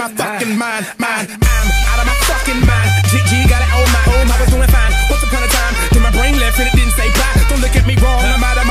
out my fucking mind, mind. I'm out of my fucking mind. GG got it on my own. I was doing fine. Once upon a time, Did my brain left and it didn't say bye. Don't look at me wrong. I'm out of